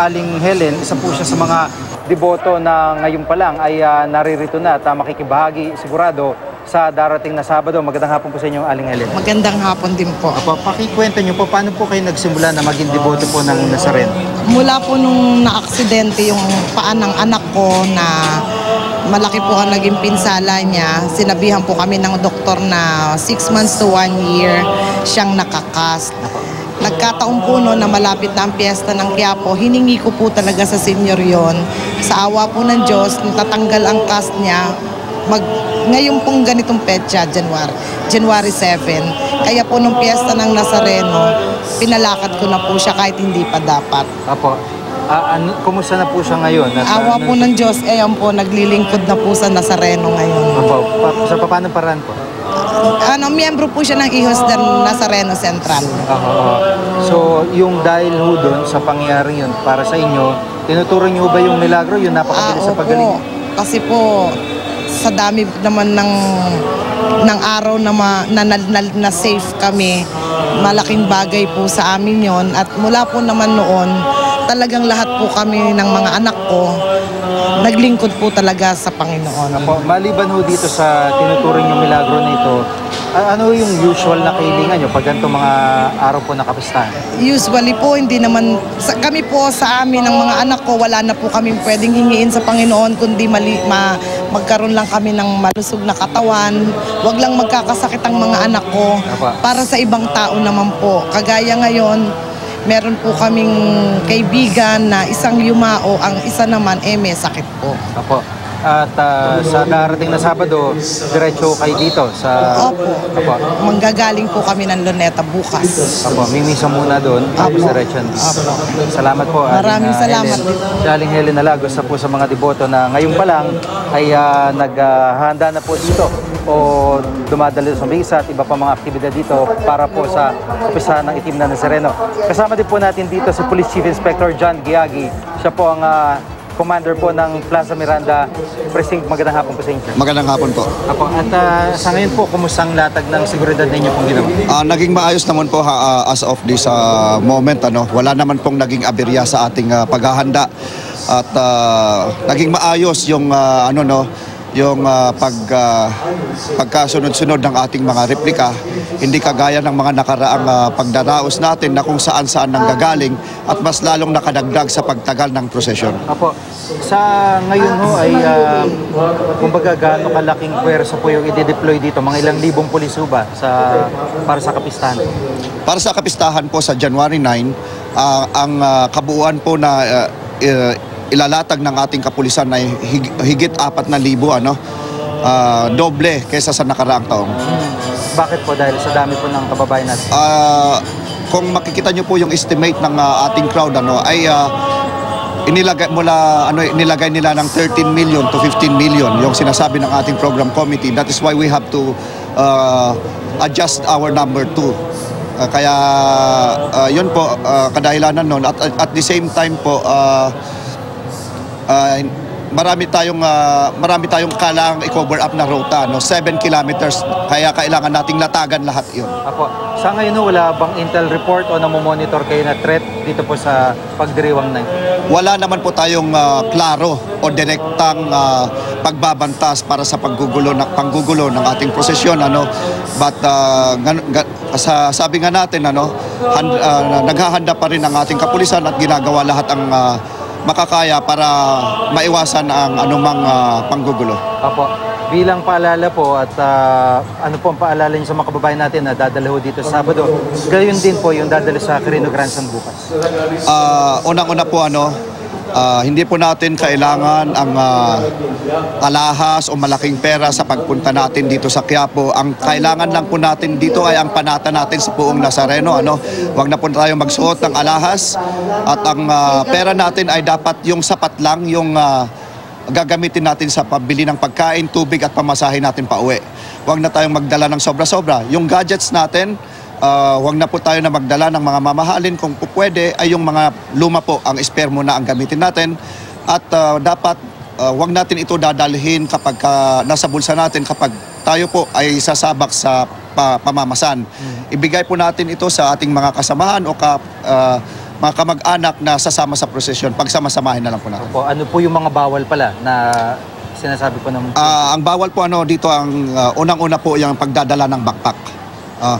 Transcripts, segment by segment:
Aling Helen, isa po siya sa mga deboto na ngayon pa lang ay ah, naririto na at ah, makikibahagi sigurado sa darating na Sabado. Magandang hapon po sa inyo, Aling Helen. Magandang hapon din po. Apo, pakikwento niyo po, paano po kayo nagsimula na maging deboto po ng Nazaren? Mula po nung naaksidente yung paa ng anak ko na malaki po ang naging pinsala niya, sinabihan po kami ng doktor na 6 months to 1 year siyang nakakast. Nagkataon po no na malapit na ang piyesta ng Quiapo, hiningi ko po talaga sa senior yon. Sa awa po ng Diyos, natatanggal ang cast niya mag ngayon pong ganitong petsa, January, January 7. Kaya po nung piyesta ng Nazareno, pinalakad ko na po siya kahit hindi pa dapat. Apo, ah, ano, kumusta na po siya ngayon? At, Awa ano- po ng Diyos, ayan po, naglilingkod na po sa Nazareno ngayon. Apo, pa, sa paano paraan po? Ano, miyembro po siya ng Ihos ng Nazareno Central. Oo. So, yung dahil ho doon sa pangyayaring yun, para sa inyo, tinuturo niyo ba yung milagro, yung napakabilis sa opo. pagaling? Kasi po, sa dami naman ng ng araw na, ma, na, na, na, na safe kami, malaking bagay po sa amin yon At mula po naman noon, talagang lahat po kami ng mga anak ko, naglingkod po talaga sa Panginoon. Apo, maliban ho dito sa tinuturing yung milagro nito, a- ano yung usual na kailingan nyo pag ganito mga araw po na kapistahan? Usually po, hindi naman, sa, kami po sa amin, ng mga anak ko, wala na po kami pwedeng hingiin sa Panginoon, kundi mali, ma, magkaroon lang kami ng malusog na katawan, wag lang magkakasakit ang mga anak ko, Apa. para sa ibang tao naman po. Kagaya ngayon, meron po kaming kaibigan na isang yumao, ang isa naman, eh, may sakit po. Apo. At ah, sa darating na Sabado, diretso kayo dito sa... Opo. Apo. Manggagaling po kami ng Luneta bukas. Apo, mimisa muna doon, tapos Apo. diretso. Apo. Salamat po. Aling, Maraming ah, salamat Helen. din. Si Aling Helen Alagos sa po sa mga deboto na ngayon pa lang ay ah, naghahanda na po dito o dumadalo sa misa at iba pa mga aktibidad dito para po sa upisahan ng itim na Nazareno. Kasama din po natin dito si Police Chief Inspector John Giagi. Siya po ang ah, commander po ng Plaza Miranda Precinct. Magandang hapon po sa inyo. Magandang hapon po. Apo, at ah, sa ngayon po, kumusta ang latag ng seguridad ninyo pong ginawa? Ah, naging maayos naman po ha, ah, as of this ah, moment ano. Wala naman pong naging aberya sa ating ah, paghahanda at ah, naging maayos yung ah, ano no yung ah, pag ah, pagkasunod-sunod ng ating mga replika hindi kagaya ng mga nakaraang ah, pagdaraos natin na kung saan-saan nanggagaling at mas lalong nakadagdag sa pagtagal ng prosesyon. Apo, sa ngayon ho ay uh, kumbaga gaano kalaking pwersa po yung i-deploy dito? Mga ilang libong pulis ba sa, para sa kapistahan? Para sa kapistahan po sa January 9, ah, ang ah, kabuuan po na ah, i- ilalatag ng ating kapulisan ay hig- higit apat na libo ano ah, doble kaysa sa nakaraang taong. Bakit po? Dahil sa dami po ng kababayan natin. Ah, kung makikita nyo po yung estimate ng ah, ating crowd ano ay ah, inilagay mula ano inilagay nila ng 13 million to 15 million yung sinasabi ng ating program committee that is why we have to ah, adjust our number too kaya ah, yun po ah, kadahilanan nun at, at at the same time po ah, ah, marami tayong ah, marami tayong kailangang i-cover up na ruta no 7 kilometers kaya kailangan nating latagan lahat 'yon. Apo, sa ngayon wala bang intel report o namomonitor kayo na threat dito po sa pagdiriwang na ito? wala naman po tayong ah, klaro o direktang ah, pagbabantas para sa paggugulo ng panggugulo ng ating prosesyon ano but ga- sa sabi nga natin ano hand- ah, naghahanda pa rin ang ating kapulisan at ginagawa lahat ang ah, makakaya para maiwasan ang anumang ah, panggugulo. Apo, bilang paalala po at ah, ano po ang paalala niyo sa mga kababayan natin na dadala ho dito sa Sabado, gayon din po yung dadala sa Quirino Grandson bukas. Ah, unang-una po ano, ah, hindi po natin kailangan ang ah, alahas o malaking pera sa pagpunta natin dito sa Quiapo. Ang kailangan lang po natin dito ay ang panata natin sa buong Nazareno. Ano? Huwag na po tayo magsuot ng alahas at ang ah, pera natin ay dapat yung sapat lang yung ah, gagamitin natin sa pambili ng pagkain, tubig at pamasahe natin pa uwi. Huwag na tayong magdala ng sobra-sobra. Yung gadgets natin, ah, huwag na po tayo na magdala ng mga mamahalin. Kung po pwede, ay yung mga luma po, ang spare muna ang gamitin natin. At ah, dapat, ah, huwag natin ito dadalhin kapag ka nasa bulsa natin kapag tayo po ay sasabak sa pa- pamamasan. Ibigay po natin ito sa ating mga kasamahan o ka, ah, mga kamag-anak na sasama sa prosesyon. Pagsamasamahin na lang po natin. Po, ano po yung mga bawal pala na sinasabi po ng... Ah, ang bawal po ano dito ang ah, unang-una po yung pagdadala ng backpack. Ah,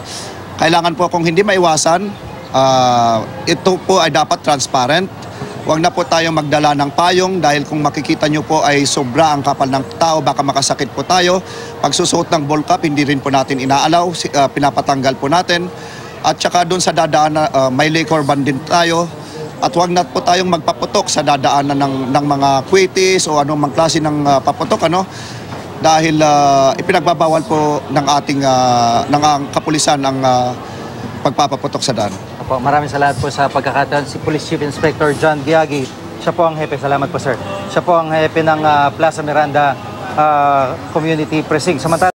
kailangan po kung hindi maiwasan, ah, ito po ay dapat transparent. Huwag na po tayong magdala ng payong dahil kung makikita nyo po ay sobra ang kapal ng tao, baka makasakit po tayo. Pagsusuot ng ball cap, hindi rin po natin inaalaw, ah, pinapatanggal po natin. At saka doon sa dadaan, ah, may liquor ban din tayo. At huwag na po tayong magpaputok sa dadaanan ng, ng mga kwitis o anong mang klase ng ah, paputok ano dahil ah, ipinagbabawal po ng ating ah, ng ang kapulisan ang ah, pagpapaputok sa daan. Opo, maraming salamat po sa pagkakataon. Si Police Chief Inspector John Giagi, siya po ang hepe. Salamat po, sir. Siya po ang hepe ng ah, Plaza Miranda ah, Community Precinct. Samantala,